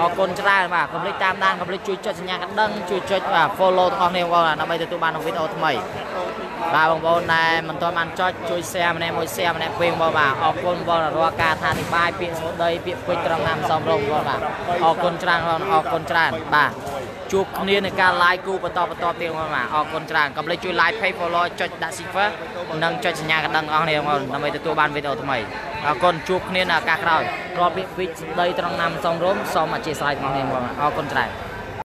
អរគុណច្រើនបាទកុំភ្លេចតាមដានកុំភ្លេចជួយចុចសញ្ញាកណ្ដឹងជួយចុចបាទ follow ទាំងអស់គ្នាបងប្អូនដើម្បីទទួលបាននូវវីដេអូថ្មី បាទបងប្អូនដែលមិនទាន់បានចុចជួយ share ម្នាក់មួយ share ម្នាក់ពីរបងប្អូនបាទអរគុណបងប្អូនរាល់ការថានិបាយពាក្យស្ដីពាក្យពេចន៍ត្រង់ណាមសំរងបងប្អូនបាទអរគុណច្រើនបងប្អូនអរគុណច្រើនបាទជួបគ្នានៅការ live គូបន្តបន្តទៀតបងប្អូនបាទអរគុណច្រើនកុំភ្លេចជួយ like page follow ចុចដាក់ cipher និងចុចសញ្ញាកណ្ដឹងទាំងអស់គ្នាបងប្អូនដើម្បីទទួលបានវីដេអូថ្មីអរគុណជួបគ្នានៅឱកាសក្រោយរាល់ពាក្យពេចន៍ស្ដីត្រង់ណាមសំរុំសូមអធិស្ឋានទាំងអស់គ្នាបងប្អូនអរគុណច្រើន